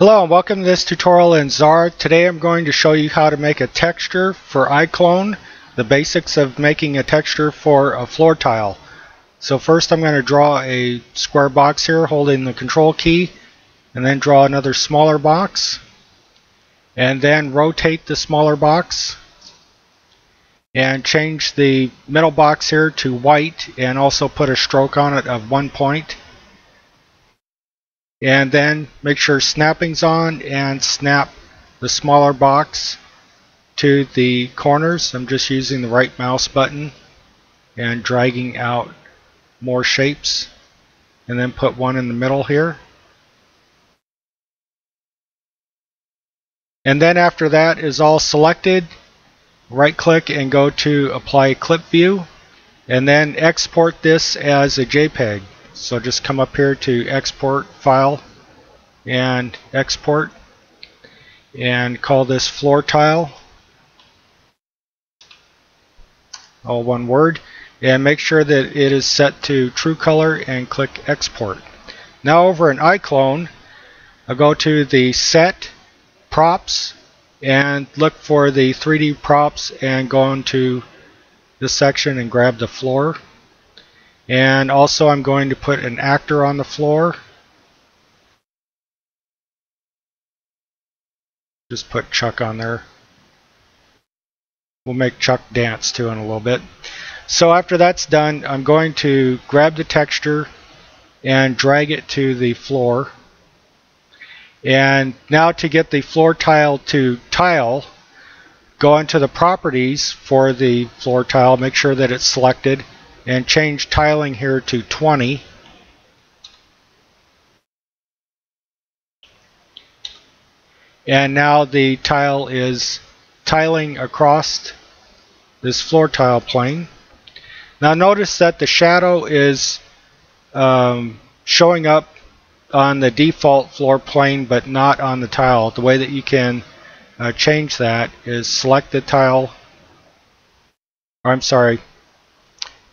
Hello and welcome to this tutorial in Xara. Today I'm going to show you how to make a texture for iClone, the basics of making a texture for a floor tile. So first I'm going to draw a square box here holding the control key and then draw another smaller box and then rotate the smaller box and change the middle box here to white and also put a stroke on it of one point and then make sure snapping's on and snap the smaller box to the corners. I'm just using the right mouse button and dragging out more shapes and then put one in the middle here. And then after that is all selected, right click and go to apply clip view and then export this as a JPEG. So just come up here to export file and export and call this floor tile. All one word. And make sure that it is set to true color and click export. Now over in iClone I'll go to the set props and look for the 3D props and go into this section and grab the floor and also I'm going to put an actor on the floor. Just put Chuck on there. We'll make Chuck dance too in a little bit. So after that's done, I'm going to grab the texture and drag it to the floor. And now to get the floor tile to tile, go into the properties for the floor tile, make sure that it's selected, and change tiling here to 20. And now the tile is tiling across this floor tile plane. Now notice that the shadow is um, showing up on the default floor plane but not on the tile. The way that you can uh, change that is select the tile, I'm sorry,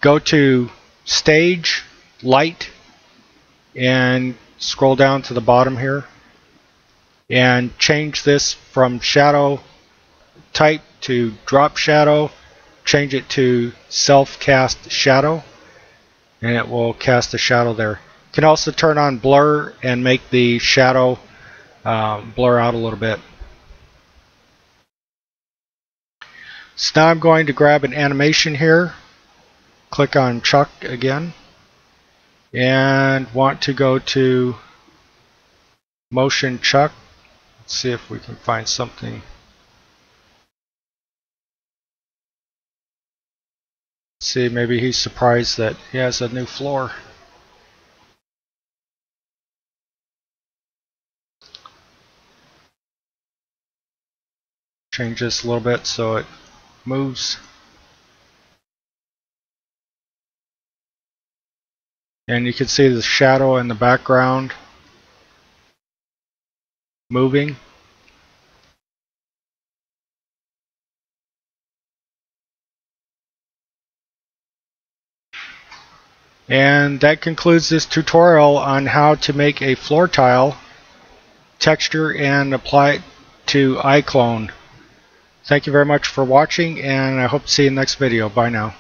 go to stage light and scroll down to the bottom here. And change this from shadow type to drop shadow. Change it to self cast shadow. And it will cast a shadow there. You can also turn on blur and make the shadow um, blur out a little bit. So now I'm going to grab an animation here click on Chuck again and want to go to motion Chuck. Let's see if we can find something. See maybe he's surprised that he has a new floor. Change this a little bit so it moves and you can see the shadow in the background moving and that concludes this tutorial on how to make a floor tile texture and apply it to iClone. Thank you very much for watching and I hope to see you in the next video. Bye now.